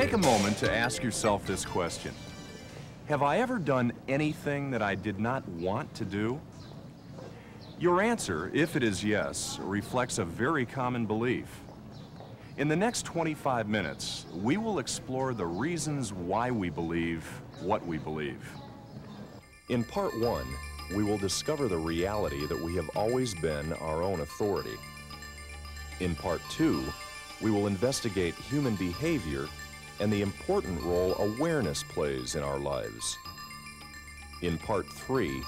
Take a moment to ask yourself this question. Have I ever done anything that I did not want to do? Your answer, if it is yes, reflects a very common belief. In the next 25 minutes, we will explore the reasons why we believe what we believe. In part one, we will discover the reality that we have always been our own authority. In part two, we will investigate human behavior and the important role awareness plays in our lives. In part three,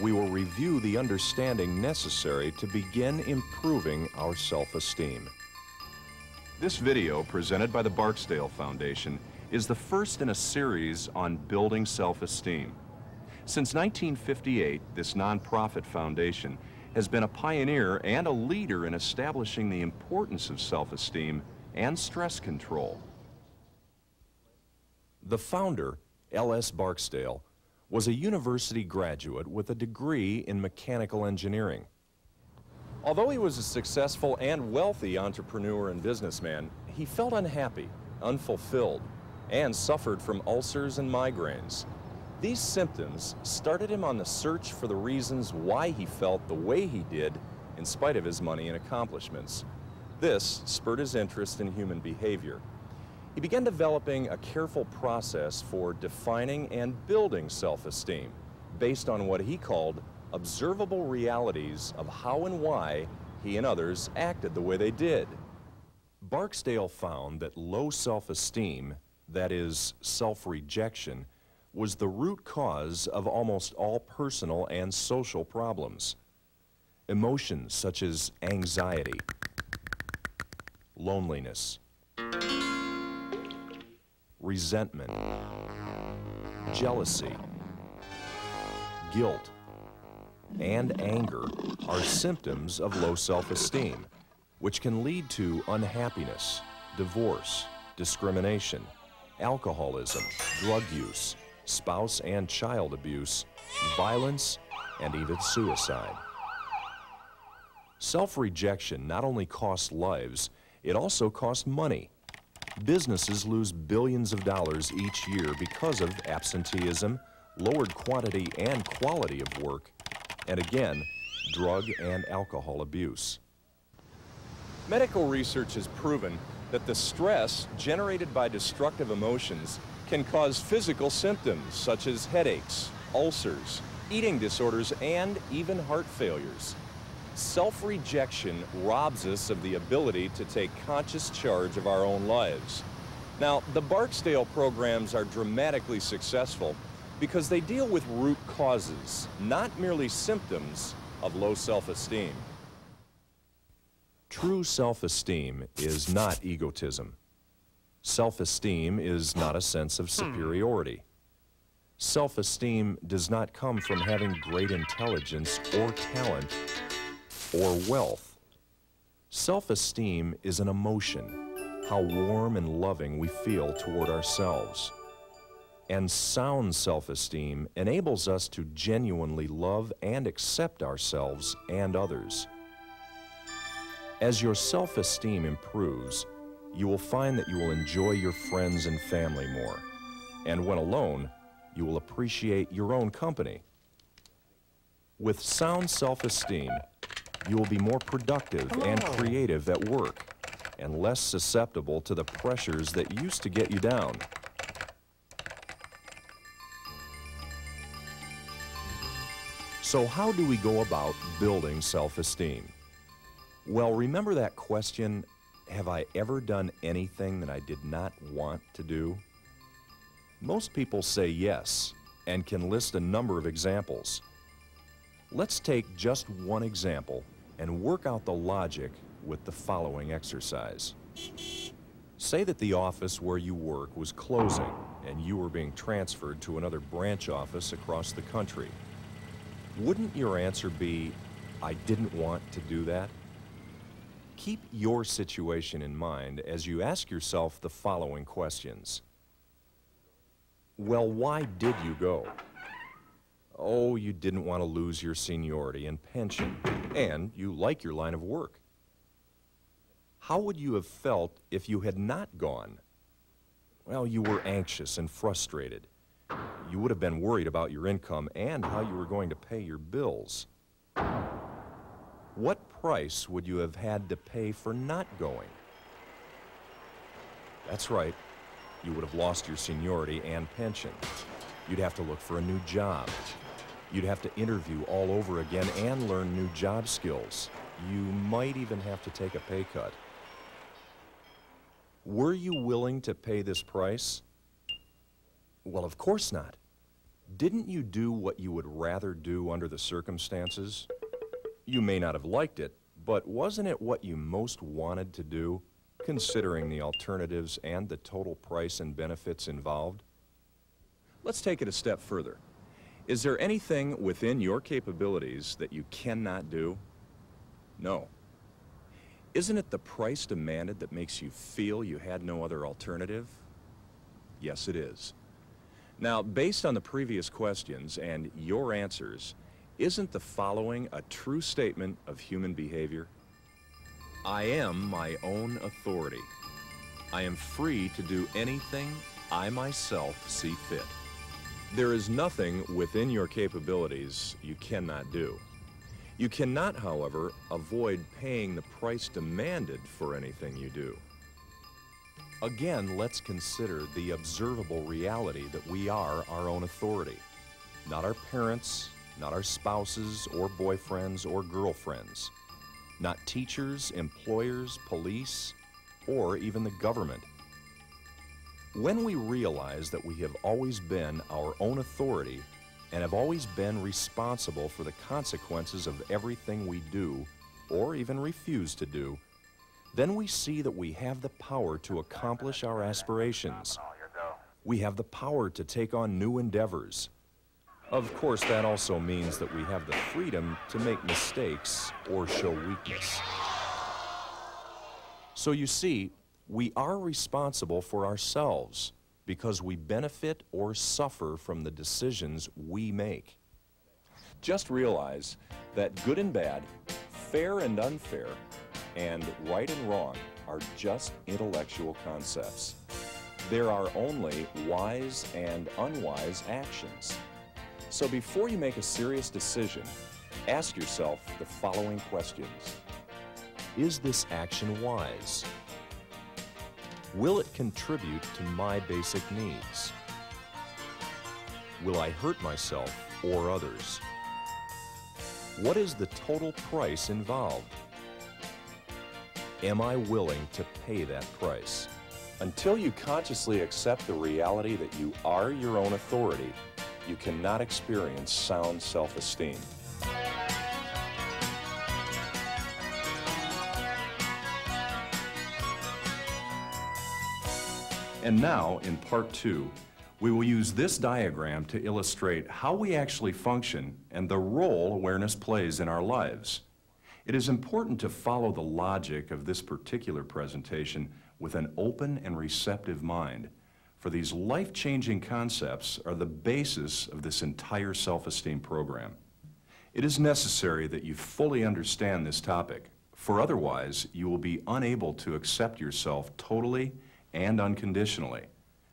we will review the understanding necessary to begin improving our self-esteem. This video, presented by the Barksdale Foundation, is the first in a series on building self-esteem. Since 1958, this nonprofit foundation has been a pioneer and a leader in establishing the importance of self-esteem and stress control. The founder, L.S. Barksdale, was a university graduate with a degree in mechanical engineering. Although he was a successful and wealthy entrepreneur and businessman, he felt unhappy, unfulfilled, and suffered from ulcers and migraines. These symptoms started him on the search for the reasons why he felt the way he did in spite of his money and accomplishments. This spurred his interest in human behavior. He began developing a careful process for defining and building self-esteem based on what he called observable realities of how and why he and others acted the way they did. Barksdale found that low self-esteem, that is, self-rejection, was the root cause of almost all personal and social problems. Emotions such as anxiety, loneliness, resentment, jealousy, guilt, and anger are symptoms of low self-esteem, which can lead to unhappiness, divorce, discrimination, alcoholism, drug use, spouse and child abuse, violence, and even suicide. Self-rejection not only costs lives, it also costs money. Businesses lose billions of dollars each year because of absenteeism, lowered quantity and quality of work, and again, drug and alcohol abuse. Medical research has proven that the stress generated by destructive emotions can cause physical symptoms such as headaches, ulcers, eating disorders, and even heart failures. Self-rejection robs us of the ability to take conscious charge of our own lives. Now, the Barksdale programs are dramatically successful because they deal with root causes, not merely symptoms of low self-esteem. True self-esteem is not egotism. Self-esteem is not a sense of hmm. superiority. Self-esteem does not come from having great intelligence or talent or wealth. Self-esteem is an emotion, how warm and loving we feel toward ourselves. And sound self-esteem enables us to genuinely love and accept ourselves and others. As your self-esteem improves, you will find that you will enjoy your friends and family more. And when alone, you will appreciate your own company. With sound self-esteem, you will be more productive and creative at work and less susceptible to the pressures that used to get you down. So how do we go about building self-esteem? Well, remember that question, have I ever done anything that I did not want to do? Most people say yes and can list a number of examples. Let's take just one example and work out the logic with the following exercise. Say that the office where you work was closing and you were being transferred to another branch office across the country. Wouldn't your answer be, I didn't want to do that? Keep your situation in mind as you ask yourself the following questions. Well, why did you go? Oh, you didn't want to lose your seniority and pension, and you like your line of work. How would you have felt if you had not gone? well, you were anxious and frustrated. You would have been worried about your income and how you were going to pay your bills. What price would you have had to pay for not going? That's right. You would have lost your seniority and pension. You'd have to look for a new job. You'd have to interview all over again and learn new job skills. You might even have to take a pay cut. Were you willing to pay this price? Well, of course not. Didn't you do what you would rather do under the circumstances? You may not have liked it, but wasn't it what you most wanted to do, considering the alternatives and the total price and benefits involved? Let's take it a step further. Is there anything within your capabilities that you cannot do? No. Isn't it the price demanded that makes you feel you had no other alternative? Yes, it is. Now, based on the previous questions and your answers, isn't the following a true statement of human behavior? I am my own authority. I am free to do anything I myself see fit. There is nothing within your capabilities you cannot do. You cannot, however, avoid paying the price demanded for anything you do. Again, let's consider the observable reality that we are our own authority. Not our parents, not our spouses or boyfriends or girlfriends. Not teachers, employers, police, or even the government. When we realize that we have always been our own authority and have always been responsible for the consequences of everything we do or even refuse to do, then we see that we have the power to accomplish our aspirations. We have the power to take on new endeavors. Of course, that also means that we have the freedom to make mistakes or show weakness. So you see, we are responsible for ourselves because we benefit or suffer from the decisions we make. Just realize that good and bad, fair and unfair, and right and wrong are just intellectual concepts. There are only wise and unwise actions. So before you make a serious decision, ask yourself the following questions. Is this action wise? Will it contribute to my basic needs? Will I hurt myself or others? What is the total price involved? Am I willing to pay that price? Until you consciously accept the reality that you are your own authority, you cannot experience sound self-esteem. And now, in part two, we will use this diagram to illustrate how we actually function and the role awareness plays in our lives. It is important to follow the logic of this particular presentation with an open and receptive mind, for these life-changing concepts are the basis of this entire self-esteem program. It is necessary that you fully understand this topic, for otherwise you will be unable to accept yourself totally and unconditionally,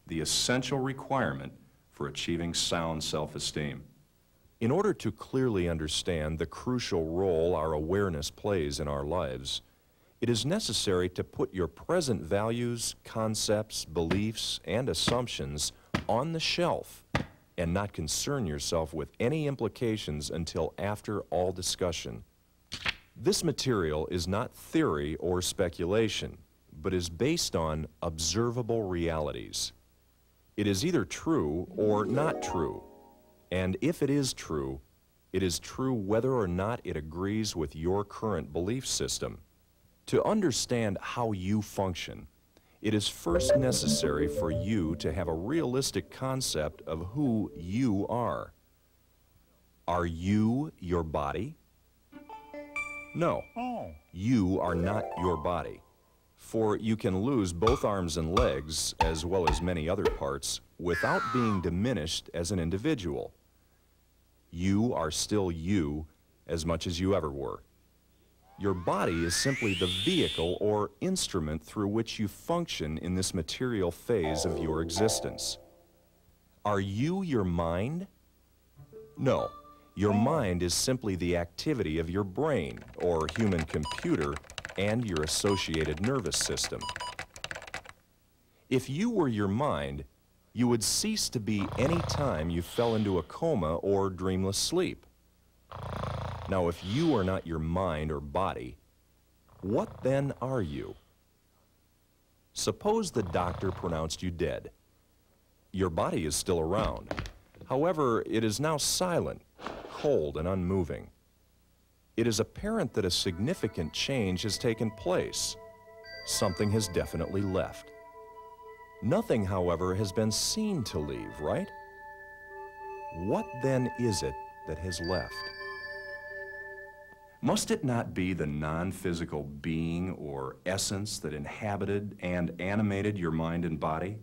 the essential requirement for achieving sound self-esteem. In order to clearly understand the crucial role our awareness plays in our lives, it is necessary to put your present values, concepts, beliefs, and assumptions on the shelf and not concern yourself with any implications until after all discussion. This material is not theory or speculation but is based on observable realities. It is either true or not true, and if it is true, it is true whether or not it agrees with your current belief system. To understand how you function, it is first necessary for you to have a realistic concept of who you are. Are you your body? No. Oh. You are not your body for you can lose both arms and legs, as well as many other parts, without being diminished as an individual. You are still you as much as you ever were. Your body is simply the vehicle or instrument through which you function in this material phase of your existence. Are you your mind? No. Your mind is simply the activity of your brain, or human computer, and your associated nervous system. If you were your mind, you would cease to be any time you fell into a coma or dreamless sleep. Now, if you are not your mind or body, what then are you? Suppose the doctor pronounced you dead. Your body is still around. However, it is now silent, cold, and unmoving. It is apparent that a significant change has taken place. Something has definitely left. Nothing, however, has been seen to leave, right? What then is it that has left? Must it not be the non-physical being or essence that inhabited and animated your mind and body?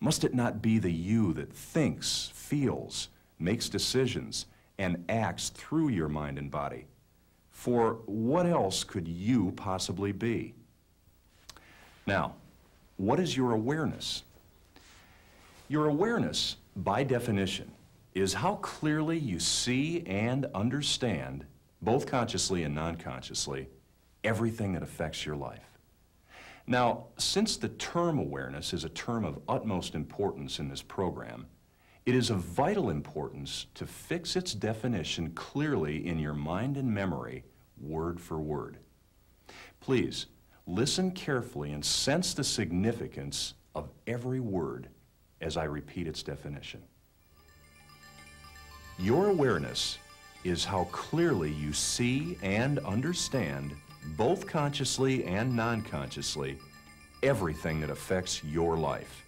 Must it not be the you that thinks, feels, makes decisions, and acts through your mind and body? For what else could you possibly be? Now, what is your awareness? Your awareness, by definition, is how clearly you see and understand both consciously and non-consciously, everything that affects your life. Now, since the term awareness is a term of utmost importance in this program, it is of vital importance to fix its definition clearly in your mind and memory, word for word. Please, listen carefully and sense the significance of every word as I repeat its definition. Your awareness is how clearly you see and understand, both consciously and non-consciously, everything that affects your life.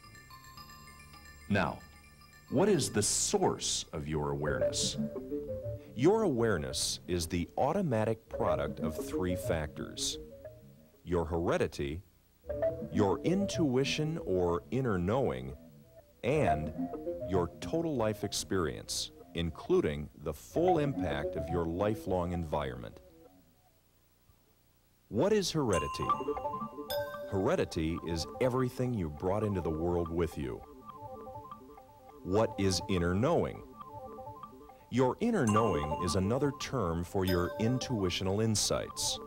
Now, what is the source of your awareness? Your awareness is the automatic product of three factors. Your heredity, your intuition or inner knowing, and your total life experience including the full impact of your lifelong environment. What is heredity? Heredity is everything you brought into the world with you. What is inner knowing? Your inner knowing is another term for your intuitional insights.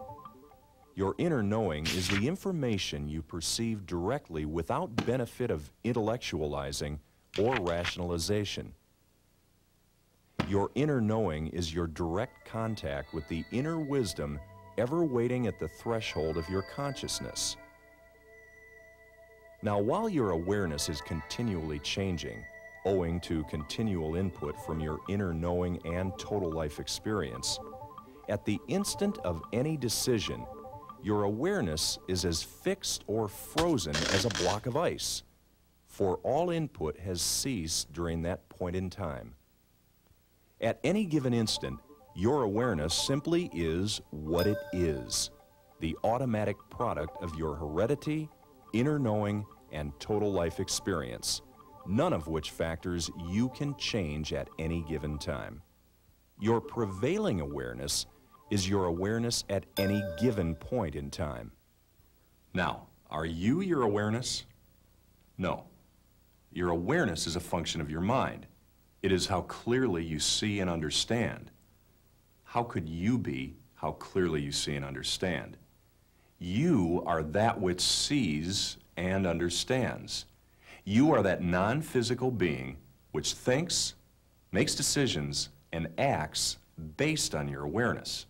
Your inner knowing is the information you perceive directly without benefit of intellectualizing or rationalization. Your inner knowing is your direct contact with the inner wisdom ever waiting at the threshold of your consciousness. Now, while your awareness is continually changing, owing to continual input from your inner knowing and total life experience, at the instant of any decision, your awareness is as fixed or frozen as a block of ice, for all input has ceased during that point in time. At any given instant, your awareness simply is what it is, the automatic product of your heredity, inner knowing, and total life experience, none of which factors you can change at any given time. Your prevailing awareness is your awareness at any given point in time. Now, are you your awareness? No. Your awareness is a function of your mind. It is how clearly you see and understand. How could you be how clearly you see and understand? You are that which sees and understands. You are that non-physical being which thinks, makes decisions, and acts based on your awareness.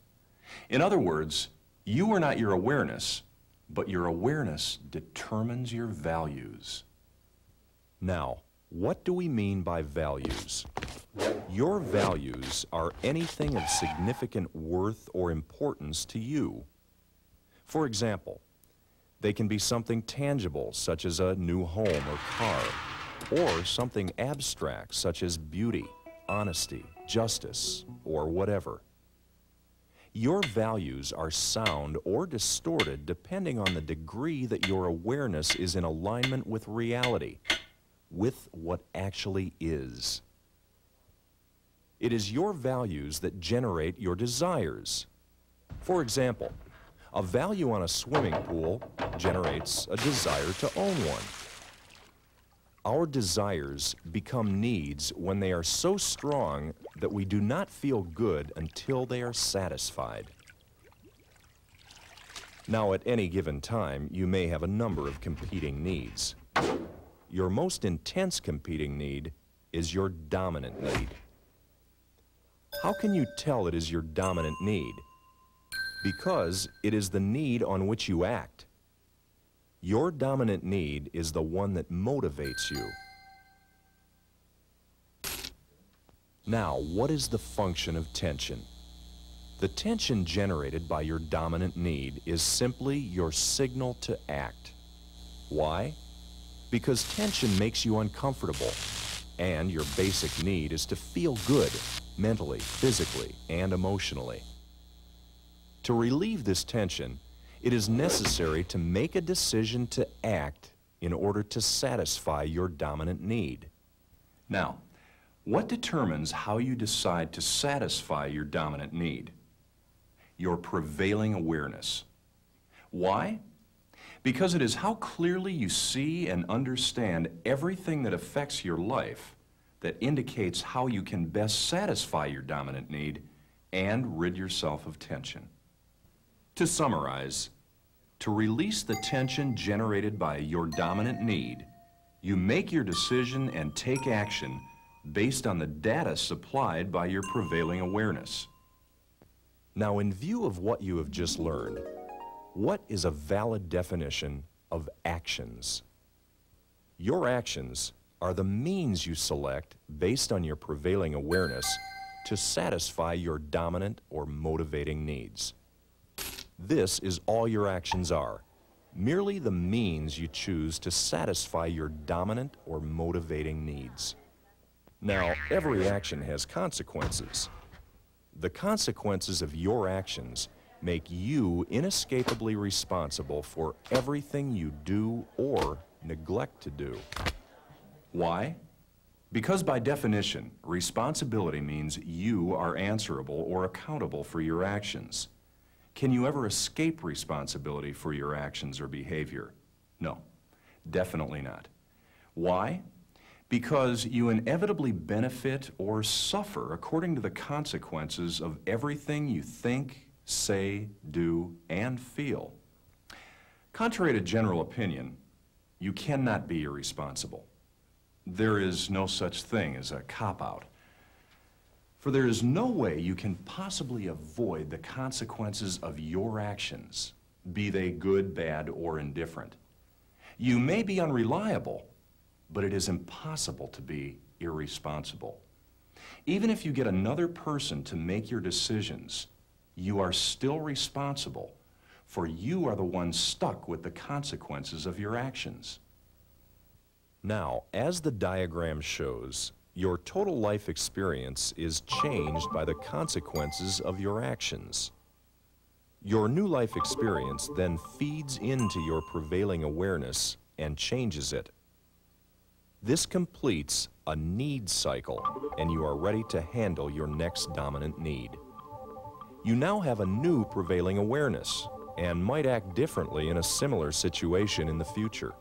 In other words, you are not your awareness, but your awareness determines your values. Now, what do we mean by values? Your values are anything of significant worth or importance to you. For example, they can be something tangible, such as a new home or car, or something abstract, such as beauty, honesty, justice, or whatever. Your values are sound or distorted depending on the degree that your awareness is in alignment with reality with what actually is. It is your values that generate your desires. For example, a value on a swimming pool generates a desire to own one. Our desires become needs when they are so strong that we do not feel good until they are satisfied. Now, at any given time, you may have a number of competing needs. Your most intense competing need is your dominant need. How can you tell it is your dominant need? Because it is the need on which you act. Your dominant need is the one that motivates you. Now, what is the function of tension? The tension generated by your dominant need is simply your signal to act. Why? Because tension makes you uncomfortable, and your basic need is to feel good mentally, physically, and emotionally. To relieve this tension, it is necessary to make a decision to act in order to satisfy your dominant need. Now, what determines how you decide to satisfy your dominant need? Your prevailing awareness. Why? Because it is how clearly you see and understand everything that affects your life that indicates how you can best satisfy your dominant need and rid yourself of tension. To summarize, to release the tension generated by your dominant need, you make your decision and take action based on the data supplied by your prevailing awareness. Now, in view of what you have just learned, what is a valid definition of actions? Your actions are the means you select based on your prevailing awareness to satisfy your dominant or motivating needs. This is all your actions are, merely the means you choose to satisfy your dominant or motivating needs. Now, every action has consequences. The consequences of your actions make you inescapably responsible for everything you do or neglect to do. Why? Because by definition, responsibility means you are answerable or accountable for your actions. Can you ever escape responsibility for your actions or behavior? No, definitely not. Why? Because you inevitably benefit or suffer according to the consequences of everything you think, say, do, and feel. Contrary to general opinion, you cannot be irresponsible. There is no such thing as a cop-out. For there is no way you can possibly avoid the consequences of your actions, be they good, bad, or indifferent. You may be unreliable, but it is impossible to be irresponsible. Even if you get another person to make your decisions, you are still responsible, for you are the one stuck with the consequences of your actions. Now, as the diagram shows, your total life experience is changed by the consequences of your actions. Your new life experience then feeds into your prevailing awareness and changes it. This completes a need cycle, and you are ready to handle your next dominant need. You now have a new prevailing awareness and might act differently in a similar situation in the future.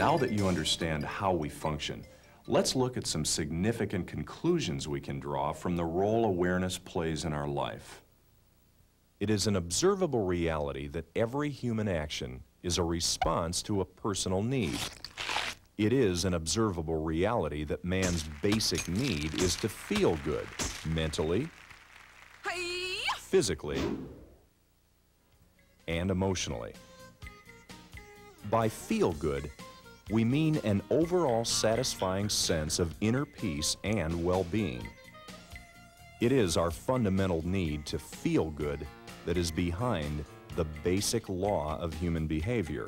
Now that you understand how we function, let's look at some significant conclusions we can draw from the role awareness plays in our life. It is an observable reality that every human action is a response to a personal need. It is an observable reality that man's basic need is to feel good, mentally, physically, and emotionally. By feel good, we mean an overall satisfying sense of inner peace and well-being. It is our fundamental need to feel good that is behind the basic law of human behavior.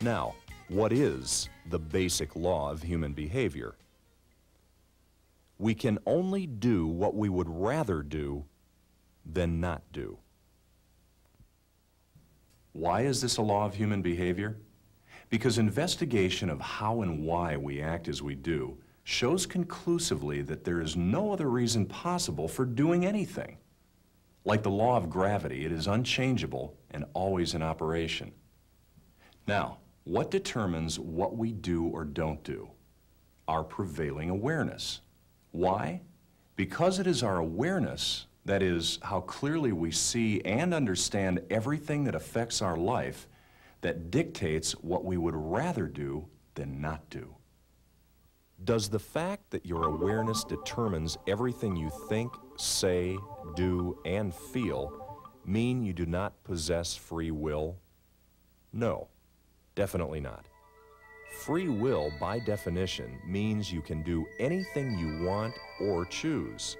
Now, what is the basic law of human behavior? We can only do what we would rather do than not do. Why is this a law of human behavior? Because investigation of how and why we act as we do shows conclusively that there is no other reason possible for doing anything. Like the law of gravity, it is unchangeable and always in operation. Now, what determines what we do or don't do? Our prevailing awareness. Why? Because it is our awareness, that is, how clearly we see and understand everything that affects our life, that dictates what we would rather do than not do. Does the fact that your awareness determines everything you think, say, do, and feel mean you do not possess free will? No, definitely not. Free will, by definition, means you can do anything you want or choose.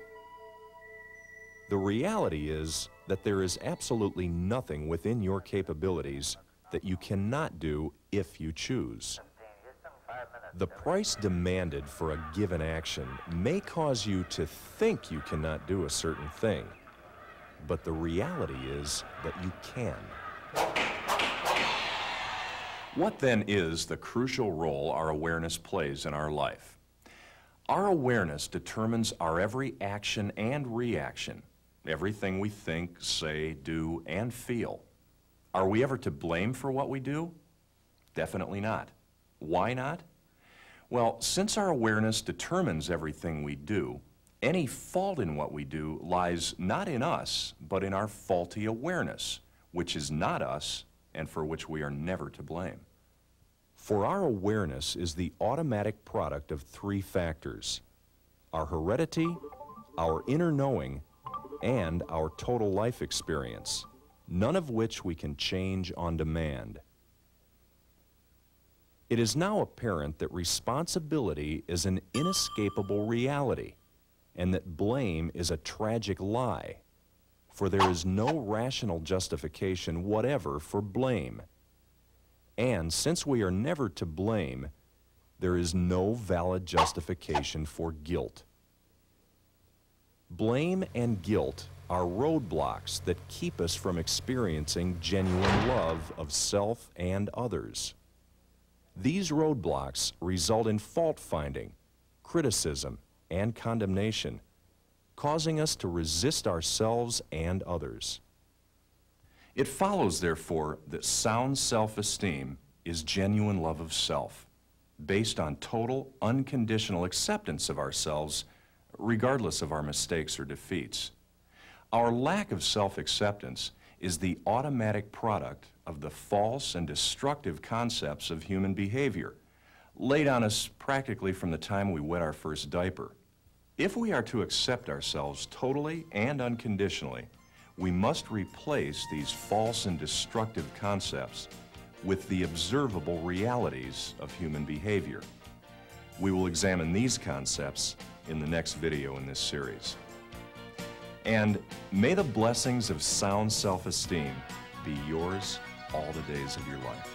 The reality is that there is absolutely nothing within your capabilities that you cannot do if you choose. The price demanded for a given action may cause you to think you cannot do a certain thing, but the reality is that you can. What then is the crucial role our awareness plays in our life? Our awareness determines our every action and reaction, everything we think, say, do, and feel. Are we ever to blame for what we do? Definitely not. Why not? Well, since our awareness determines everything we do, any fault in what we do lies not in us, but in our faulty awareness, which is not us and for which we are never to blame. For our awareness is the automatic product of three factors our heredity, our inner knowing, and our total life experience, none of which we can change on demand. It is now apparent that responsibility is an inescapable reality and that blame is a tragic lie, for there is no rational justification whatever for blame. And since we are never to blame, there is no valid justification for guilt. Blame and guilt are roadblocks that keep us from experiencing genuine love of self and others. These roadblocks result in fault finding, criticism, and condemnation, causing us to resist ourselves and others. It follows, therefore, that sound self-esteem is genuine love of self, based on total, unconditional acceptance of ourselves, regardless of our mistakes or defeats. Our lack of self-acceptance is the automatic product of the false and destructive concepts of human behavior, laid on us practically from the time we wet our first diaper. If we are to accept ourselves totally and unconditionally, we must replace these false and destructive concepts with the observable realities of human behavior. We will examine these concepts in the next video in this series. And may the blessings of sound self-esteem be yours all the days of your life.